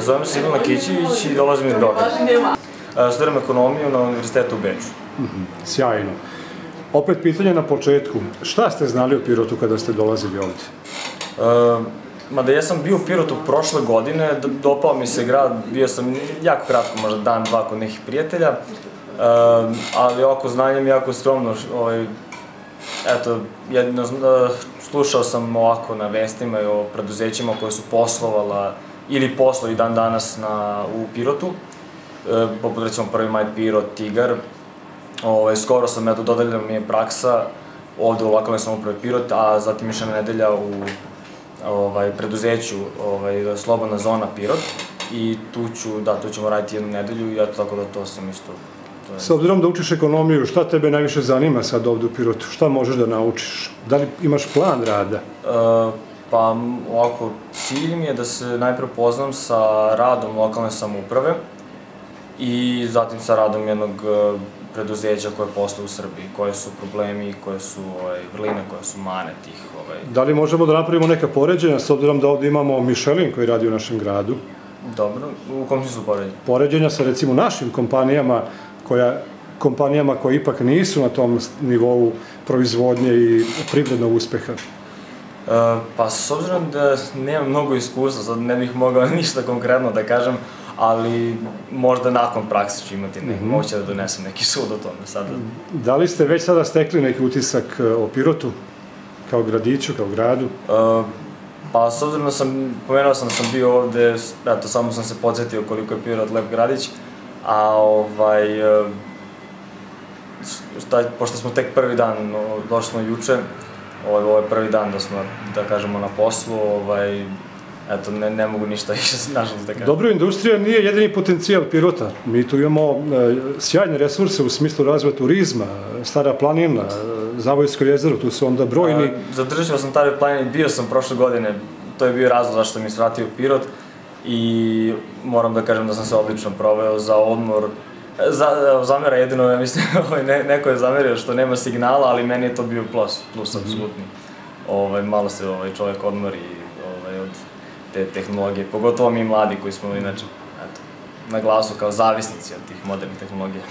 Zovem se Ivan Lakićević i dolazim iz Beograda. Studiram ekonomiju na Univerzitetu u Beču. Sjajno. Opet pitanje na početku. Šta ste znali o Pirotu kada ste dolazili ovde? Uh, mada ja sam bio u Pirotu prošle godine, dopao mi se grad, bio sam jako kratko, možda dan, dva kod nekih prijatelja, ali oko znanjem jako skromno, ovaj, eto, jedno, zna- slušao sam ovako na vestima i o preduzećima koje su poslovala ili poslovi dan danas na, u Pirotu, e, poput recimo Prvi maj Pirot, Tigar, ovaj, skoro sam, eto, dodeljena mi je praksa ovde u lokalnoj samoupravi Pirot, a zatim još jedna nedelja u ovaj, preduzeću ovaj, Slobodna zona Pirot i tu ću, da, tu ćemo raditi jednu nedelju i eto, tako da to sam isto to je S obzirom da učiš ekonomiju, šta tebe najviše zanima sad ovde u Pirotu? Šta možeš da naučiš? Da li imaš plan rada? E, pa ovako, cilj mi je da se najpre poznam sa radom lokalne samouprave i zatim sa radom jednog e, preduzeća koje postoje u Srbiji, koje su problemi, koje su ovaj, vrline, koje su mane tih ovaj, Da li možemo da napravimo neka poređenja s obzirom da ovde imamo Michelin koji radi u našem gradu? Dobro, u kom smislu poređenja? Poređenja sa recimo našim kompanijama koja kompanijama koje ipak nisu na tom nivou proizvodnje i privrednog uspeha. E, pa s obzirom da nemam mnogo iskustva, sad ne bih mogao ništa konkretno da kažem, ali možda nakon prakse ću imati neki, Mhm. moće da donesem neki sud o tome sada. Da li ste već sada stekli neki utisak e, o Pirotu kao gradiću, kao gradu? Uh, pa s obzirom da sam, pomenuo sam da sam bio ovde, eto, samo sam se podsjetio koliko je Pirot lep gradić, a ovaj, uh, šta, pošto smo tek prvi dan, no, došli smo juče, ovaj, ovo je prvi dan da smo, da kažemo, na poslu, ovaj, eto, ne, ne mogu ništa više, nažalost, da kažem. Dobro, industrija nije jedini potencijal Pirota. Mi tu imamo e, sjajne resurse u smislu razvoja turizma, Stara planina, e, Zavojsko jezero, tu su onda brojni... A, Zadržao sam taj plan i bio sam prošle godine, to je bio razlog zašto mi se vratio u Pirot i moram da kažem da sam se odlično proveo za odmor. Za, zamera jedino, ja mislim, ovaj, ne, neko je zamerio što nema signala, ali meni je to bio plus, plus apsolutni. Ovaj, malo se ovaj, čovjek odmori ovaj, od te tehnologije, pogotovo mi mladi koji smo inače eto, na glasu kao zavisnici od tih modernih tehnologija.